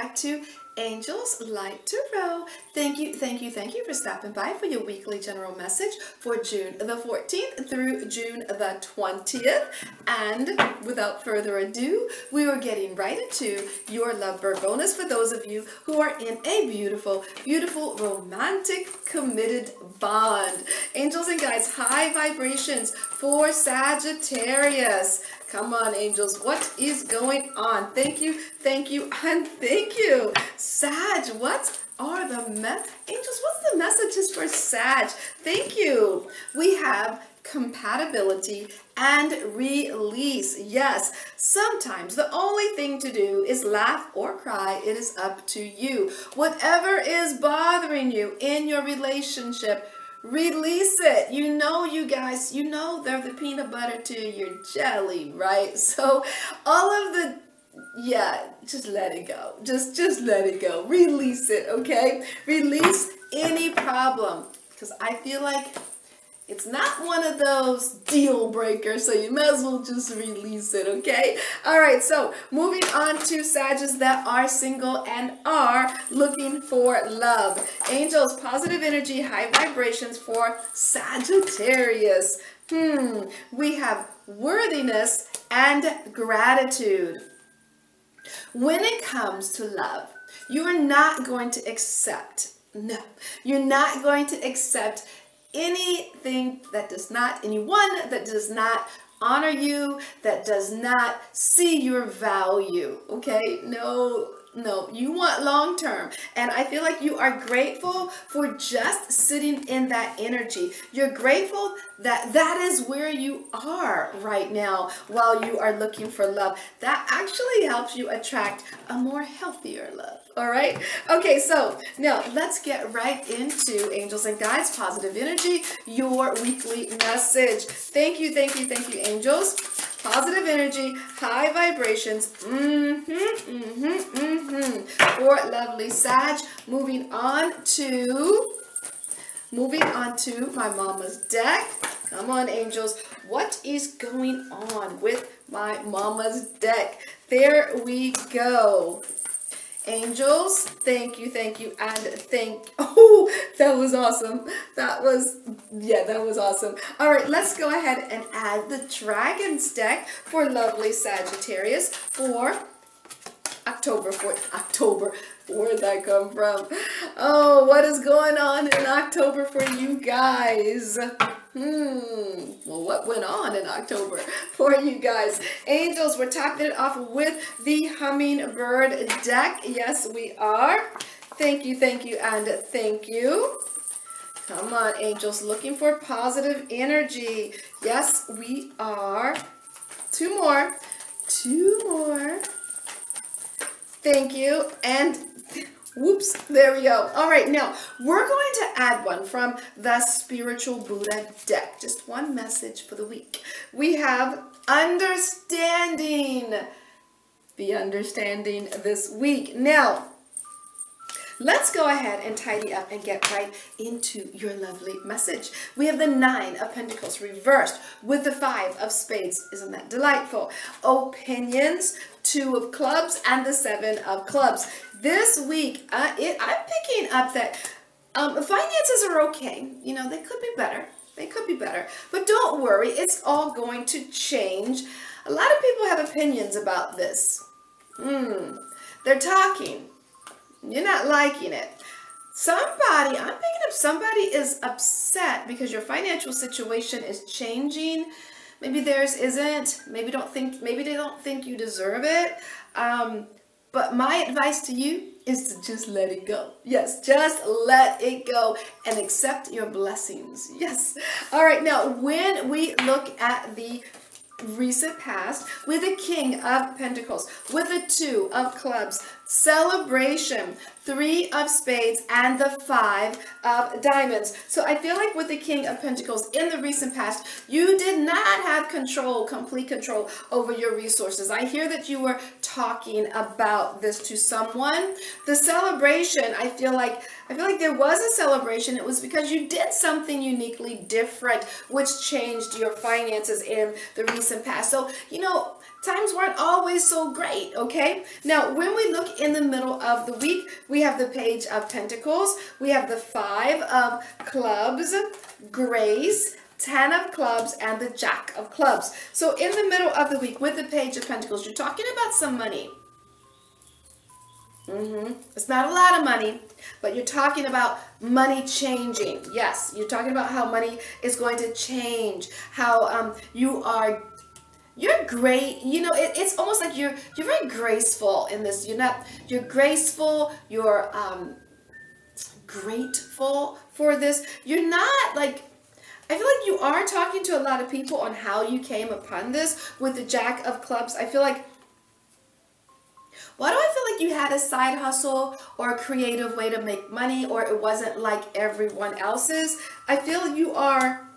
back to Angels Light to Tarot. Thank you, thank you, thank you for stopping by for your weekly general message for June the 14th through June the 20th. And without further ado, we are getting right into your Lovebird bonus for those of you who are in a beautiful, beautiful, romantic, committed bond. Angels and guides, high vibrations for Sagittarius. Come on, angels. What is going on? Thank you, thank you, and thank you. Sag, what are the mess? angels? What's the messages for Sag? Thank you. We have compatibility and release. Yes, sometimes the only thing to do is laugh or cry. It is up to you. Whatever is bothering you in your relationship, Release it. You know, you guys, you know they're the peanut butter to your jelly, right? So all of the yeah, just let it go. Just just let it go. Release it, okay? Release any problem because I feel like it's not one of those deal breakers, so you might as well just release it, okay? All right, so moving on to Sages that are single and are looking for love. Angels, positive energy, high vibrations for Sagittarius. Hmm, we have worthiness and gratitude. When it comes to love, you are not going to accept, no, you're not going to accept anything that does not, anyone that does not honor you, that does not see your value, okay? No, no, you want long term. And I feel like you are grateful for just sitting in that energy. You're grateful that that is where you are right now while you are looking for love. That actually helps you attract a more healthier love. All right. Okay. So now let's get right into angels and guides, positive energy, your weekly message. Thank you. Thank you. Thank you, angels positive energy, high vibrations. Mm-hmm, mm-hmm, mm-hmm. For lovely Sag. Moving on to, moving on to my mama's deck. Come on, angels. What is going on with my mama's deck? There we go. Angels, thank you, thank you, and thank, oh, that was awesome. That was, yeah, that was awesome. All right, let's go ahead and add the Dragon's deck for lovely Sagittarius for October, for October, where'd that come from? Oh, what is going on in October for you guys? Hmm. Well, what went on in October for you guys? Angels, we're topping it off with the Hummingbird deck. Yes, we are. Thank you, thank you, and thank you. Come on, angels, looking for positive energy. Yes, we are. Two more. Two more. Thank you. And Whoops, there we go. All right, now we're going to add one from the Spiritual Buddha deck. Just one message for the week. We have understanding. The understanding this week. Now, Let's go ahead and tidy up and get right into your lovely message. We have the Nine of Pentacles reversed with the Five of Spades. Isn't that delightful? Opinions, Two of Clubs, and the Seven of Clubs. This week, uh, it, I'm picking up that um, finances are okay. You know, they could be better. They could be better. But don't worry, it's all going to change. A lot of people have opinions about this. Hmm. They're talking. You're not liking it. Somebody, I'm picking up somebody is upset because your financial situation is changing. Maybe theirs isn't. Maybe don't think. Maybe they don't think you deserve it. Um, but my advice to you is to just let it go. Yes, just let it go and accept your blessings. Yes. All right, now when we look at the recent past with the King of Pentacles, with the Two of Clubs, celebration, three of spades, and the five of diamonds. So I feel like with the King of Pentacles in the recent past, you did not have control, complete control over your resources. I hear that you were talking about this to someone. The celebration, I feel like, I feel like there was a celebration. It was because you did something uniquely different, which changed your finances in the recent past. So, you know, times weren't always so great, okay? Now, when we look in the middle of the week, we have the page of pentacles, we have the five of clubs, grace, ten of clubs, and the jack of clubs. So in the middle of the week with the page of pentacles, you're talking about some money. Mm-hmm. It's not a lot of money, but you're talking about money changing. Yes, you're talking about how money is going to change, how um, you are you're great you know it, it's almost like you're you're very graceful in this you're not you're graceful you're um grateful for this. You're not like I feel like you are talking to a lot of people on how you came upon this with the jack of clubs. I feel like why do I feel like you had a side hustle or a creative way to make money or it wasn't like everyone else's? I feel you are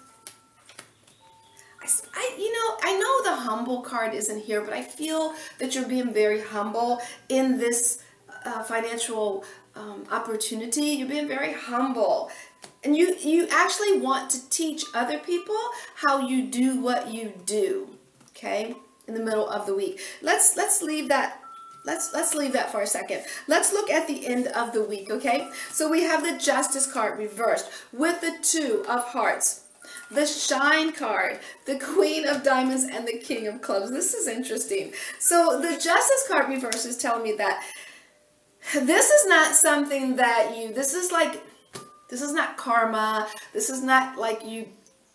I, you know, I know the humble card isn't here, but I feel that you're being very humble in this uh, financial um, opportunity. You're being very humble. And you, you actually want to teach other people how you do what you do, okay, in the middle of the week. Let's, let's leave that Let's let's leave that for a second. Let's look at the end of the week, okay? So we have the Justice card reversed with the two of hearts the shine card, the queen of diamonds, and the king of clubs. This is interesting. So the justice card reverse is telling me that this is not something that you, this is like, this is not karma. This is not like you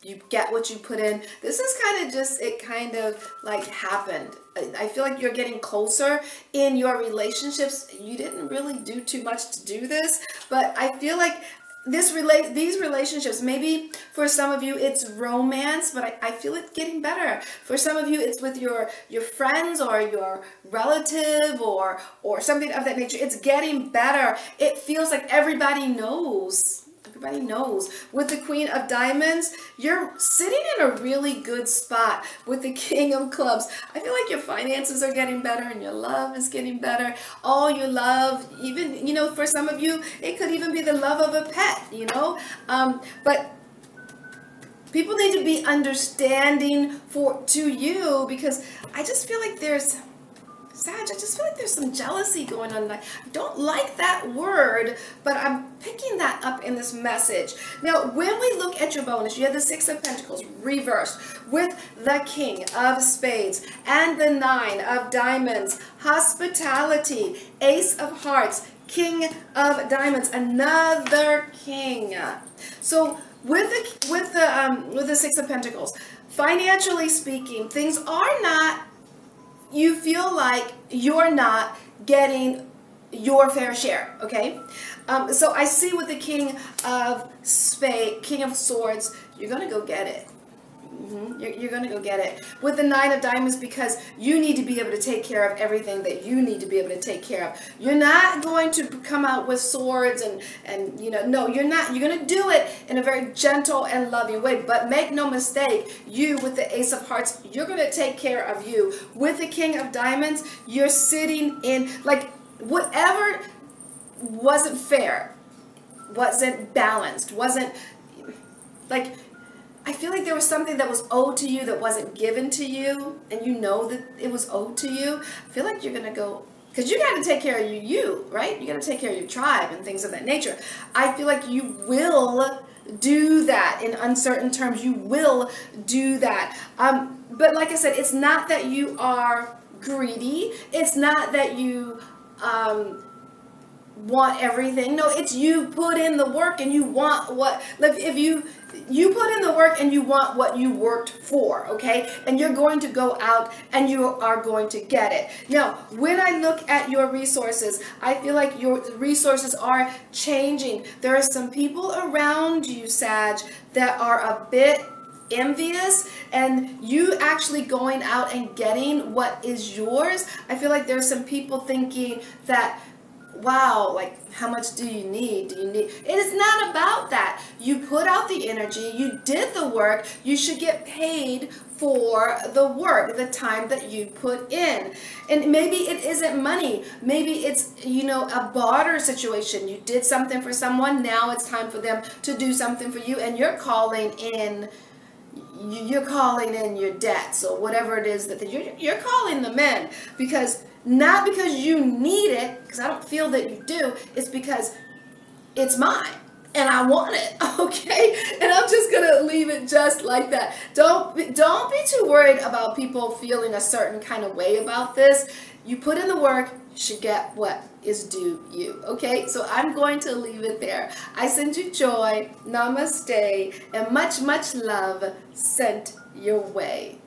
you get what you put in. This is kind of just, it kind of like happened. I feel like you're getting closer in your relationships. You didn't really do too much to do this, but I feel like this relate these relationships maybe for some of you it's romance but I, I feel it getting better. For some of you it's with your your friends or your relative or or something of that nature. It's getting better. It feels like everybody knows Everybody knows. With the Queen of Diamonds, you're sitting in a really good spot with the King of Clubs. I feel like your finances are getting better and your love is getting better. All your love, even, you know, for some of you, it could even be the love of a pet, you know. Um, but people need to be understanding for to you because I just feel like there's Sag, I just feel like there's some jealousy going on. I don't like that word, but I'm picking that up in this message. Now, when we look at your bonus, you have the Six of Pentacles reversed with the King of Spades and the Nine of Diamonds, Hospitality, Ace of Hearts, King of Diamonds, another King. So with the with the um, with the Six of Pentacles, financially speaking, things are not you feel like you're not getting your fair share, okay? Um, so I see with the King of Spade, King of Swords, you're to go get it. You're, you're going to go get it. With the Nine of Diamonds, because you need to be able to take care of everything that you need to be able to take care of. You're not going to come out with swords and, and you know, no, you're not. You're going to do it in a very gentle and loving way. But make no mistake, you with the Ace of Hearts, you're going to take care of you. With the King of Diamonds, you're sitting in, like, whatever wasn't fair, wasn't balanced, wasn't, like, I feel like there was something that was owed to you that wasn't given to you, and you know that it was owed to you. I feel like you're gonna go because you got to take care of you, you right? You got to take care of your tribe and things of that nature. I feel like you will do that in uncertain terms. You will do that. Um, but like I said, it's not that you are greedy. It's not that you um, want everything. No, it's you put in the work and you want what. Like if you you put in the work and you want what you worked for, okay? And you're going to go out and you are going to get it. Now, when I look at your resources, I feel like your resources are changing. There are some people around you, Sag, that are a bit envious and you actually going out and getting what is yours. I feel like there's some people thinking that wow, like how much do you need? Do you need? It is not about that. You put out the energy, you did the work, you should get paid for the work, the time that you put in. And maybe it isn't money. Maybe it's, you know, a barter situation. You did something for someone, now it's time for them to do something for you and you're calling in you're calling in your debts or whatever it is that you're, you're calling them in because not because you need it because i don't feel that you do it's because it's mine and i want it okay and i'm just gonna leave it just like that don't don't be too worried about people feeling a certain kind of way about this you put in the work you should get what is due you. Okay, so I'm going to leave it there. I send you joy, namaste, and much, much love sent your way.